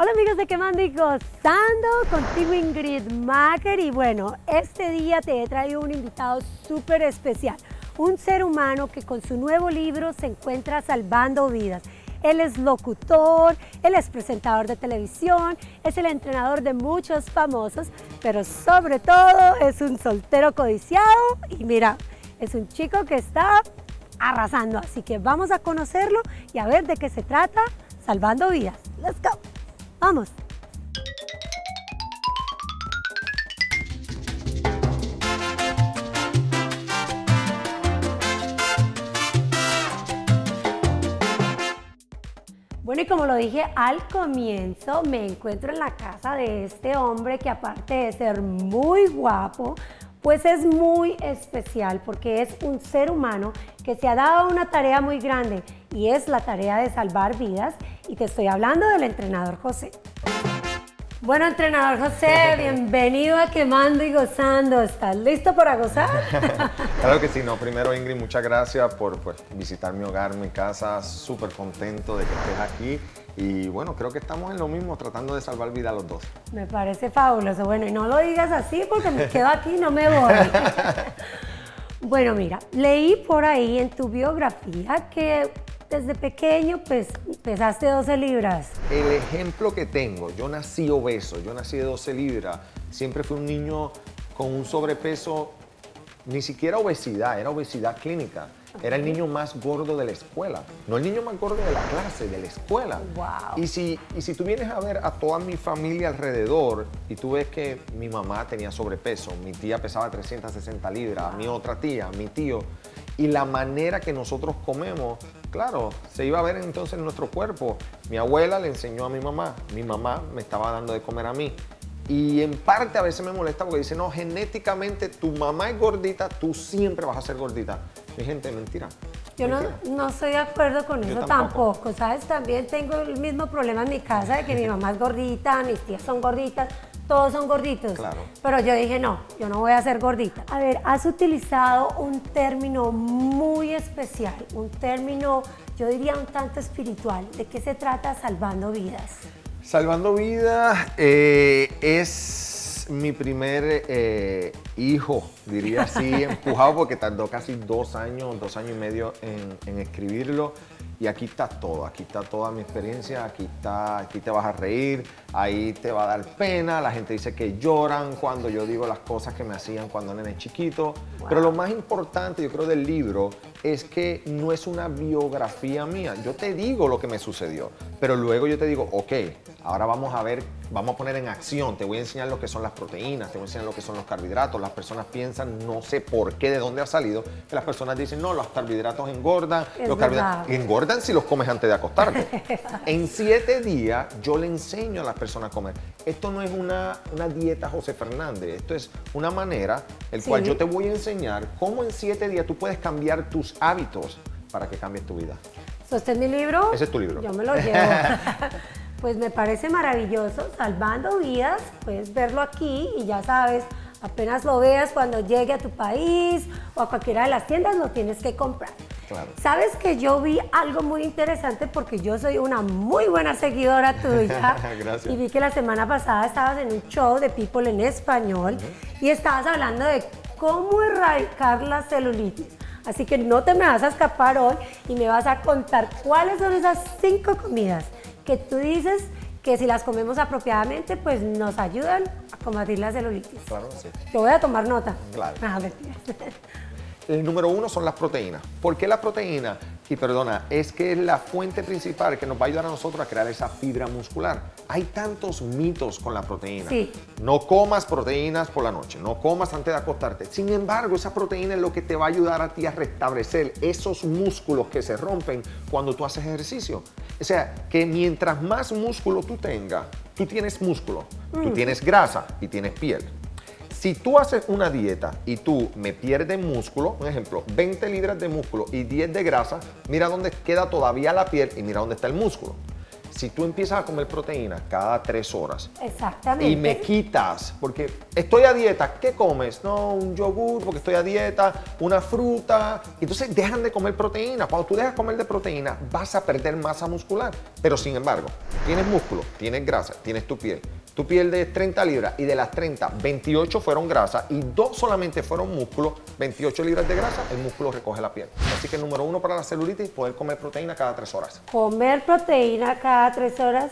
Hola amigos de Quemando Gozando, contigo Ingrid Macker y bueno, este día te he traído un invitado súper especial, un ser humano que con su nuevo libro se encuentra salvando vidas. Él es locutor, él es presentador de televisión, es el entrenador de muchos famosos, pero sobre todo es un soltero codiciado y mira, es un chico que está arrasando, así que vamos a conocerlo y a ver de qué se trata salvando vidas. Let's go. Vamos. Bueno, y como lo dije al comienzo, me encuentro en la casa de este hombre que aparte de ser muy guapo, pues es muy especial porque es un ser humano que se ha dado una tarea muy grande y es la tarea de salvar vidas y te estoy hablando del entrenador José. Bueno, entrenador José, bienvenido a Quemando y Gozando. ¿Estás listo para gozar? claro que sí, no. Primero, Ingrid, muchas gracias por pues, visitar mi hogar, mi casa. Súper contento de que estés aquí. Y bueno, creo que estamos en lo mismo, tratando de salvar vida a los dos. Me parece fabuloso. Bueno, y no lo digas así porque me quedo aquí y no me voy. bueno, mira, leí por ahí en tu biografía que desde pequeño pues, pesaste 12 libras. El ejemplo que tengo, yo nací obeso, yo nací de 12 libras, siempre fui un niño con un sobrepeso, ni siquiera obesidad, era obesidad clínica. Era el niño más gordo de la escuela, no el niño más gordo de la clase, de la escuela. Wow. Y, si, y si tú vienes a ver a toda mi familia alrededor y tú ves que mi mamá tenía sobrepeso, mi tía pesaba 360 libras, mi otra tía, mi tío, y la manera que nosotros comemos, claro, se iba a ver entonces en nuestro cuerpo. Mi abuela le enseñó a mi mamá, mi mamá me estaba dando de comer a mí. Y en parte a veces me molesta porque dice, no, genéticamente tu mamá es gordita, tú siempre vas a ser gordita. Mi gente, mentira. Yo no, no, estoy de acuerdo con eso tampoco. ¿sabes? También tengo el mismo problema en mi casa de que mi mamá es gordita, mis tías son gorditas todos son gorditos. Claro. Pero yo dije, no, yo no voy a ser gordita. A ver, has utilizado un término muy especial, un término, yo diría un tanto espiritual. ¿De qué se trata salvando vidas? Salvando vidas eh, es mi primer eh, hijo, diría así, empujado porque tardó casi dos años, dos años y medio en, en escribirlo. Y aquí está todo, aquí está toda mi experiencia, aquí, está, aquí te vas a reír, ahí te va a dar pena, la gente dice que lloran cuando yo digo las cosas que me hacían cuando nene chiquito. Pero lo más importante, yo creo, del libro es que no es una biografía mía. Yo te digo lo que me sucedió, pero luego yo te digo, ok, ahora vamos a ver, vamos a poner en acción, te voy a enseñar lo que son las proteínas, te voy a enseñar lo que son los carbohidratos. Las personas piensan, no sé por qué, de dónde ha salido, que las personas dicen, no, los carbohidratos engordan, los carbohidratos engordan si los comes antes de acostarte. en siete días yo le enseño a las personas a comer. Esto no es una, una dieta José Fernández, esto es una manera el cual yo te voy a enseñar cómo en siete días tú puedes cambiar tus hábitos para que cambies tu vida. ¿Este es mi libro? Ese es tu libro. Yo me lo llevo. pues me parece maravilloso, salvando vidas, puedes verlo aquí y ya sabes, apenas lo veas cuando llegue a tu país o a cualquiera de las tiendas, lo tienes que comprar. Sabes que yo vi algo muy interesante porque yo soy una muy buena seguidora tuya. Gracias. Y vi que la semana pasada estabas en un show de People en español y estabas hablando de cómo erradicar la celulitis. Así que no te me vas a escapar hoy y me vas a contar cuáles son esas cinco comidas que tú dices que si las comemos apropiadamente, pues nos ayudan a combatir la celulitis. Claro, sí. Yo voy a tomar nota. Claro. Ah, el número uno son las proteínas. ¿Por qué las proteínas? Y perdona, es que es la fuente principal que nos va a ayudar a nosotros a crear esa fibra muscular. Hay tantos mitos con la proteína. Sí. No comas proteínas por la noche, no comas antes de acostarte. Sin embargo, esa proteína es lo que te va a ayudar a ti a restablecer esos músculos que se rompen cuando tú haces ejercicio. O sea, que mientras más músculo tú tengas, tú tienes músculo, tú mm. tienes grasa y tienes piel. Si tú haces una dieta y tú me pierdes músculo, un ejemplo, 20 libras de músculo y 10 de grasa, mira dónde queda todavía la piel y mira dónde está el músculo. si tú empiezas a comer proteína cada tres horas Exactamente. y me quitas, porque estoy a dieta, ¿qué comes? No, un yogur porque estoy a dieta, una fruta. Entonces dejan de comer proteína. Cuando tú dejas comer de proteína, vas a perder masa muscular. Pero sin embargo, tienes músculo, tienes grasa, tienes tu piel. Tu piel de 30 libras y de las 30, 28 fueron grasa y dos solamente fueron músculo, 28 libras de grasa, el músculo recoge la piel. Así que número uno para la celulitis, poder comer proteína cada tres horas. Comer proteína cada tres horas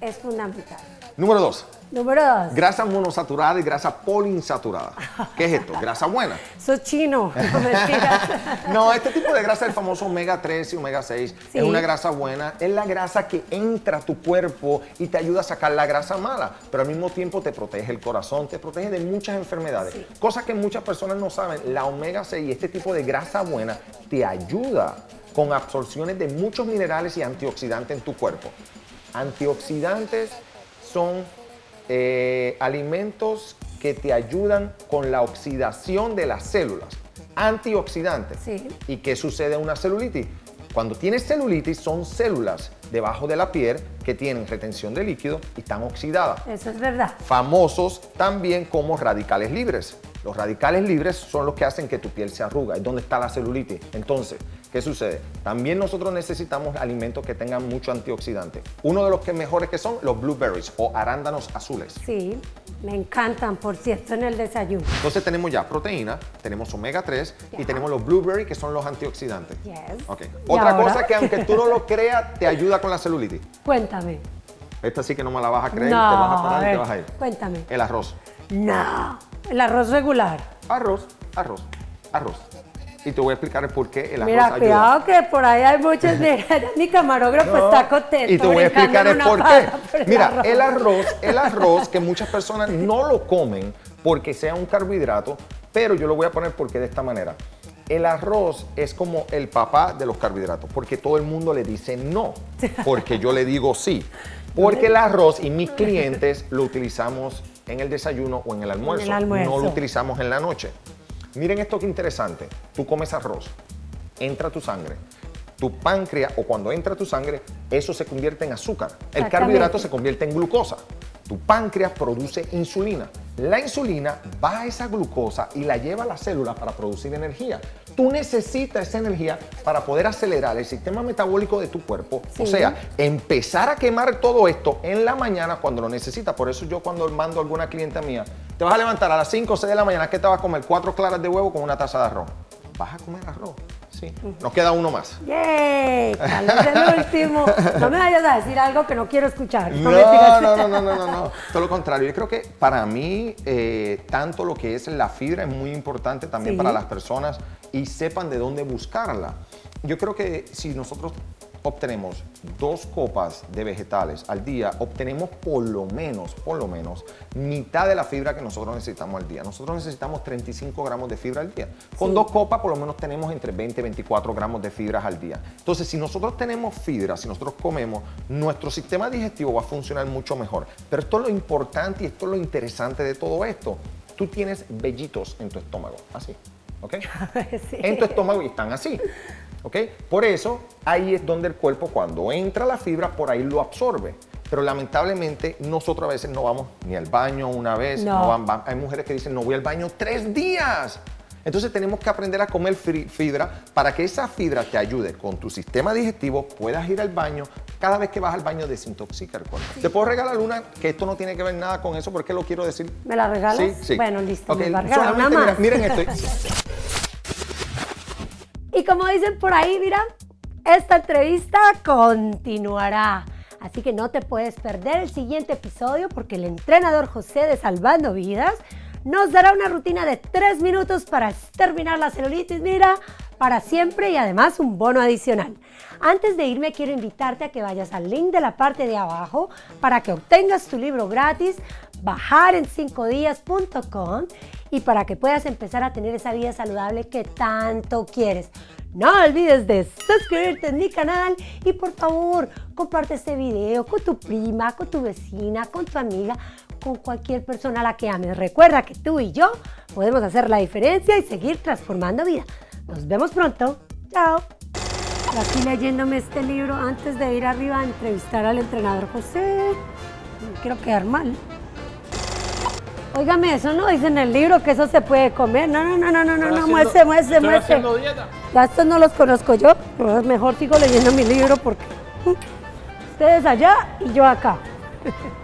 es fundamental. Número dos, Número dos. grasa monosaturada y grasa poliinsaturada. ¿Qué es esto? Grasa buena. Es chino. No este tipo de grasa, el famoso omega 3 y omega 6, Sí. es una grasa buena, es la grasa que entra a tu cuerpo y te ayuda a sacar la grasa mala, pero al mismo tiempo te protege el corazón, te protege de muchas enfermedades. Sí. Cosas que muchas personas no saben, la omega 6 y este tipo de grasa buena te ayuda con absorciones de muchos minerales y antioxidantes en tu cuerpo. Antioxidantes son eh, alimentos que te ayudan con la oxidación de las células. Antioxidantes. Sí. ¿Y qué sucede en una celulitis? Cuando tienes celulitis son células debajo de la piel que tienen retención de líquido y están oxidadas. Eso es verdad. Famosos también como radicales libres. Los radicales libres son los que hacen que tu piel se arruga, es donde está la celulitis. Entonces, ¿qué sucede? También nosotros necesitamos alimentos que tengan mucho antioxidante. Uno de los que mejores que son los blueberries o arándanos azules. Sí, me encantan, por cierto, en el desayuno. Entonces tenemos ya proteína, tenemos omega 3 y tenemos los blueberries que son los antioxidantes. Yes. Ok. ¿Y Otra ahora? cosa que aunque tú no lo creas, te ayuda con la celulitis. Cuéntame. Esta sí que no me la vas a creer, no, te vas a parar y te vas a ir. Cuéntame. El arroz. No, el arroz regular. Arroz, arroz, arroz. Y te voy a explicar el por qué el arroz Mira, ayuda. cuidado que por ahí hay muchos. Mira, mi camarógrafo No, está contento. Y te voy a explicar el por qué. por Mira, arroz. el arroz, el arroz que muchas personas no lo comen porque sea un carbohidrato, pero yo lo voy a poner porque de esta manera. El arroz es como el papá de los carbohidratos, porque todo el mundo le dice no, porque yo le digo sí. Porque el arroz y mis clientes lo utilizamos en el desayuno o en el almuerzo, almuerzo. no lo utilizamos en la noche. Miren esto que interesante. Tú comes arroz, entra tu sangre. Tu páncreas o cuando entra tu sangre, eso se convierte en azúcar. El carbohidrato se convierte en glucosa. Tu páncreas produce insulina. La insulina va a esa glucosa y la lleva a la célula para producir energía. Tú necesitas esa energía para poder acelerar el sistema metabólico de tu cuerpo. O sea, empezar a quemar todo esto en la mañana cuando lo necesitas. Por eso yo cuando mando a alguna clienta mía, te vas a levantar a las 5 o 6 de la mañana, ¿qué te vas a comer? Cuatro claras de huevo con una taza de arroz. ¿Vas a comer arroz? Sí. Nos queda uno más. ¡Yay! Tal vez el último. No me vayas a decir algo que no quiero escuchar. No, no, no, no, no, no, no. Todo lo contrario. Yo creo que para mí, eh, tanto lo que es la fibra es muy importante también Sí. para las personas y sepan de dónde buscarla. Yo creo que si nosotros obtenemos dos copas de vegetales al día, obtenemos por lo menos, por lo menos, mitad de la fibra que nosotros necesitamos al día. Nosotros necesitamos 35 gramos de fibra al día. Con Sí. dos copas por lo menos tenemos entre 20 y 24 gramos de fibras al día. Entonces, si nosotros tenemos fibra, si nosotros comemos, nuestro sistema digestivo va a funcionar mucho mejor. Pero esto es lo importante y esto es lo interesante de todo esto. Tú tienes vellitos en tu estómago, así, ¿ok? Sí. en tu estómago y están así. ¿Ok? Por eso ahí es donde el cuerpo cuando entra la fibra por ahí lo absorbe. Pero lamentablemente nosotros a veces no vamos ni al baño una vez. No. no van- van- hay mujeres que dicen no voy al baño tres días. Entonces tenemos que aprender a comer fibra para que esa fibra te ayude con tu sistema digestivo, puedas ir al baño. Cada vez que vas al baño desintoxica el cuerpo. Te puedo regalar una que esto no tiene que ver nada con eso, porque lo quiero decir. ¿Me la regalas? Sí, sí. Bueno, listo, Ok, me va a regalar una solamente más. mira- miren esto. Como dicen por ahí, mira, esta entrevista continuará. Así que no te puedes perder el siguiente episodio porque el entrenador José de Salvando Vidas nos dará una rutina de tres minutos para exterminar la celulitis, mira, para siempre y además un bono adicional. Antes de irme quiero invitarte a que vayas al link de la parte de abajo para que obtengas tu libro gratis, bajar en 5días.com y para que puedas empezar a tener esa vida saludable que tanto quieres. No olvides de suscribirte en mi canal y por favor comparte este video con tu prima, con tu vecina, con tu amiga, con cualquier persona a la que ames. Recuerda que tú y yo podemos hacer la diferencia y seguir transformando vida. Nos vemos pronto. Chao. Aquí leyéndome este libro antes de ir arriba a entrevistar al entrenador José. No quiero quedar mal. Óigame, eso no dice en el libro que eso se puede comer. No, no, no, no, no, no, no, muestre, muestre. Ya estos no los conozco yo. Mejor sigo leyendo mi libro porque ustedes allá y yo acá.